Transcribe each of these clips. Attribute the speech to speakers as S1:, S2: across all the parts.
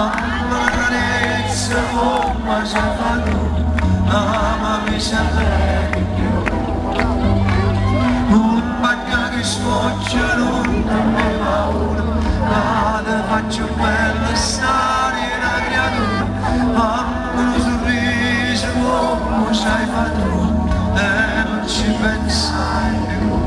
S1: amma granezze omma shafadu ama mishalegyo umma gagis mocciarun amme vaun nada faccio belle stare in agriadun amma lo sorriso omma shafadu e non ci pensai più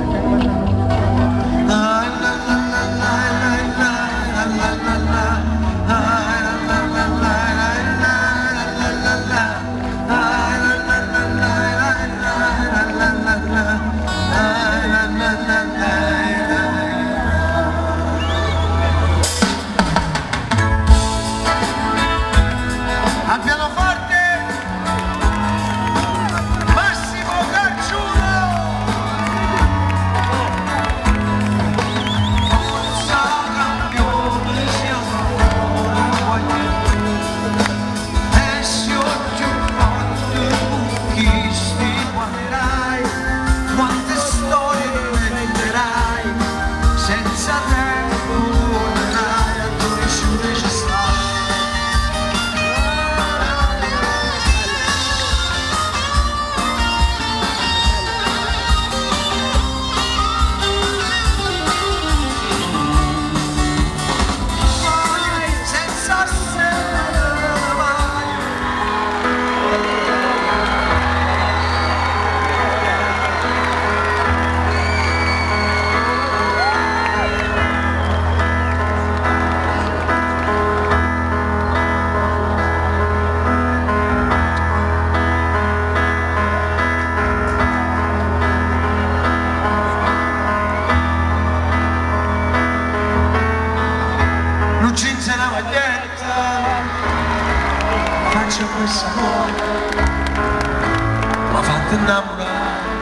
S1: innamorare.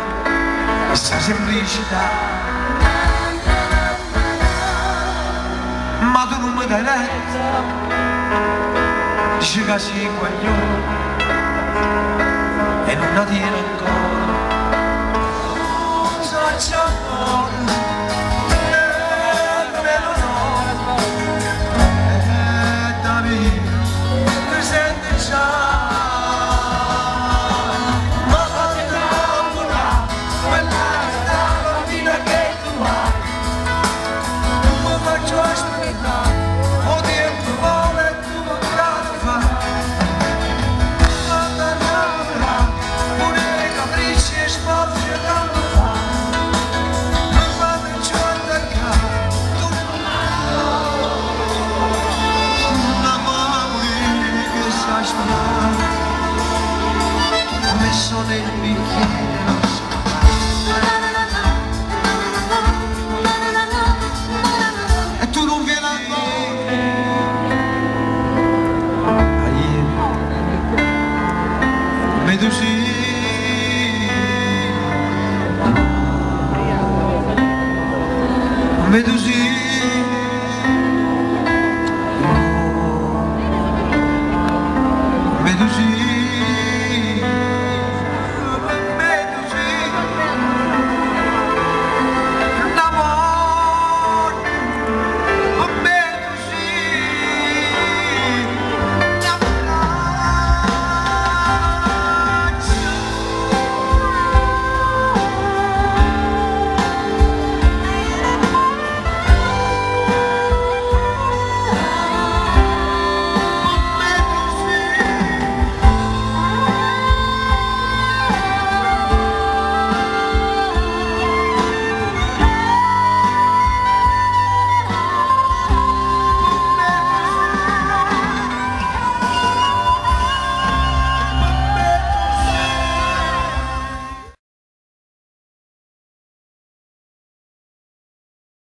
S1: Questa semplicità. Ma tu non mi dai retta dici che sei guaglione e non la tieni ancora. meio dos.